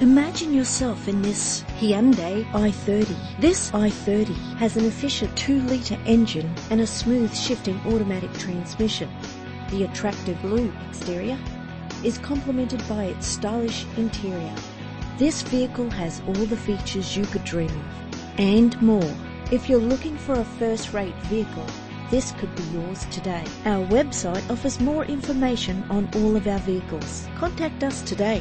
Imagine yourself in this Hyundai i30. This i30 has an efficient 2-litre engine and a smooth shifting automatic transmission. The attractive blue exterior is complemented by its stylish interior. This vehicle has all the features you could dream of and more. If you're looking for a first-rate vehicle, this could be yours today. Our website offers more information on all of our vehicles. Contact us today